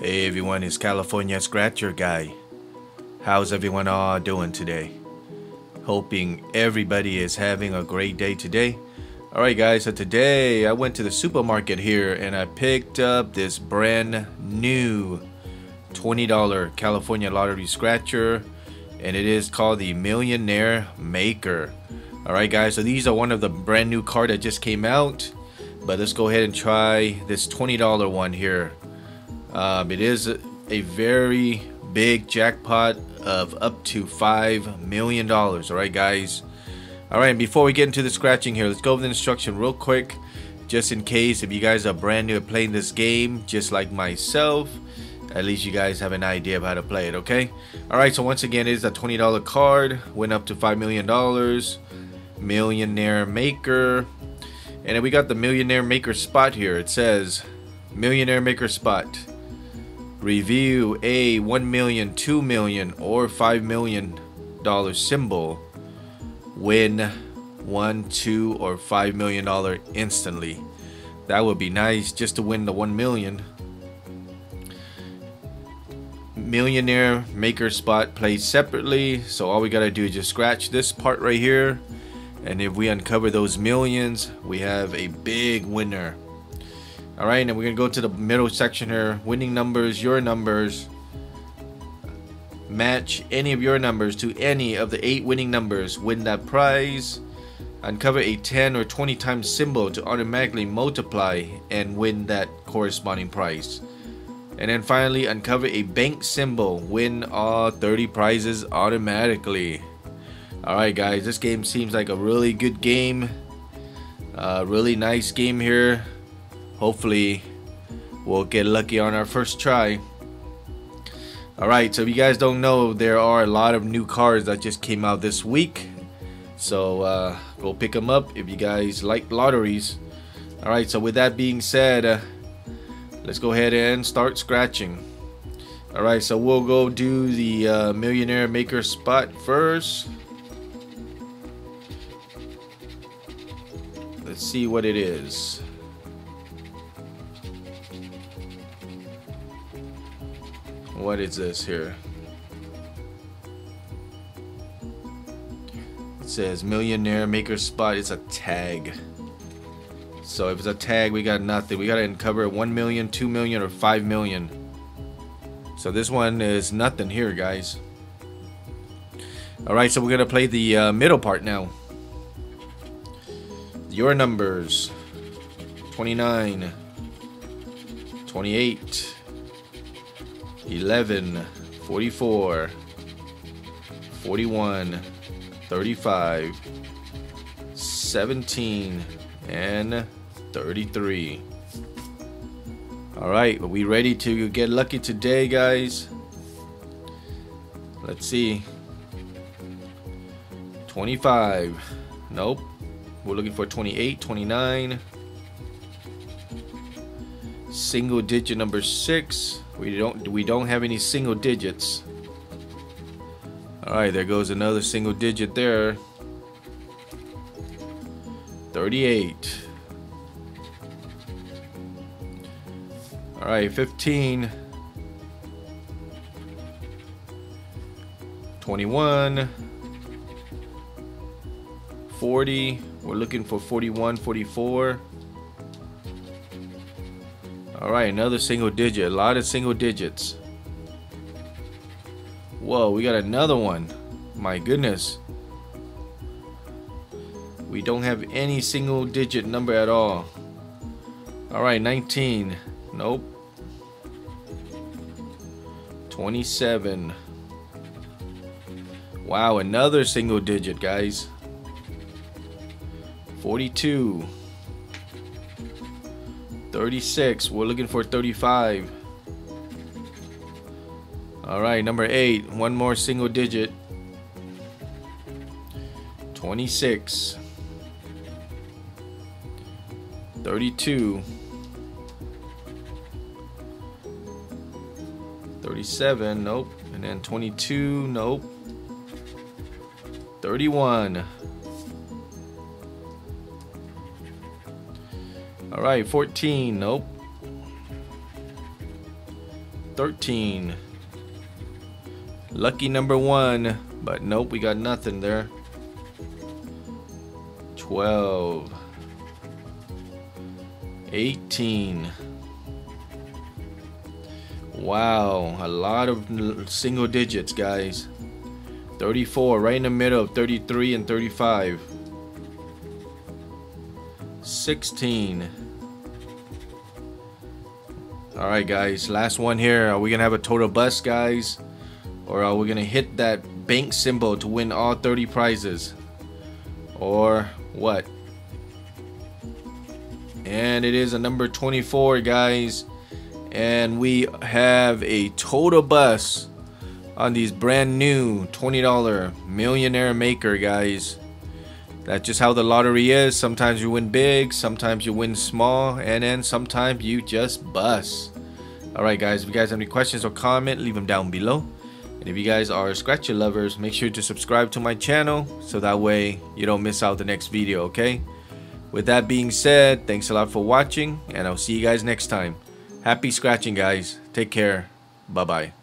Hey everyone, it's California Scratcher Guy. How's everyone all doing today? Hoping everybody is having a great day today. Alright guys, so today I went to the supermarket here and I picked up this brand new $20 California Lottery Scratcher and it is called the Millionaire Maker. Alright guys, so these are one of the brand new card that just came out. But let's go ahead and try this $20 one here. Um, it is a, very big jackpot of up to $5 million. Alright guys. Alright, before we get into the scratching here, let's go over the instruction real quick. Just in case if you guys are brand new at playing this game, just like myself, at least you guys have an idea of how to play it, okay? Alright, so once again, it is a $20 card, went up to $5 million. Millionaire Maker. And we got the Millionaire Maker spot here. It says Millionaire Maker spot. Review a 1 million, 2 million, or 5 million dollar symbol. Win 1, 2, or 5 million dollar instantly. That would be nice just to win the 1 million. Millionaire Maker spot plays separately. So all we gotta do is just scratch this part right here. And if we uncover those millions, we have a big winner. Alright, and we're to go to the middle section here. Winning numbers, your numbers. Match any of your numbers to any of the 8 winning numbers. Win that prize. Uncover a 10 or 20 times symbol to automatically multiply and win that corresponding prize. And then finally, uncover a bank symbol. Win all 30 prizes automatically. Alright guys, this game seems like a really good game. Uh, really nice game here. Hopefully, we'll get lucky on our first try. Alright, so if you guys don't know, there are a lot of new cards that just came out this week. So, uh, go pick them up if you guys like lotteries. Alright, so with that being said, uh, let's go ahead and start scratching. Alright, so we'll go do the uh, Millionaire Maker spot first. Let's see what it is. What is this here? It says millionaire maker spot. It's a tag. So if it's a tag, we got nothing. We got to uncover 1 million, 2 million, or 5 million. So this one is nothing here, guys. Alright, so we're going to play the uh, middle part now. Your numbers 29, 28, 11, 44, 41, 35, 17, and 33. Alright, are we ready to get lucky today, guys? Let's see. 25. Nope. We're looking for 28, 29. Single digit number 6. We don't we don't have any single digits. Alright, there goes another single digit there. 38. Alright, 15. 21. 40. We're looking for 41, 44. Alright, another single digit. A lot of single digits. Whoa, we got another one. My goodness. We don't have any single digit number at all. Alright, 19. Nope. 27. Wow, another single digit, guys. 42. 36. We're looking for 35. Alright, number 8. One more single digit. 26. 32. 37. Nope. And then 22. Nope. 31. Alright, 14. Nope. 13. Lucky number one. But nope, we got nothing there. 12. 18. Wow, a lot of single digits, guys. 34, right in the middle of 33 and 35. 16. Alright, guys, last one here. Are we to have a total bust, guys? Or are we to hit that bank symbol to win all 30 prizes? Or what? And it is a number 24, guys. And we have a total bust on these brand new $20 millionaire maker guys that's just how the lottery is. Sometimes you win big sometimes you win small and then sometimes you just bust. Alright guys if you guys have any questions or comment leave them down below. And if you guys are scratcher lovers make sure to subscribe to my channel so that way you don't miss out the next video okay? With that being said thanks a lot for watching and I'll see you guys next time. Happy scratching guys. Take care. Bye bye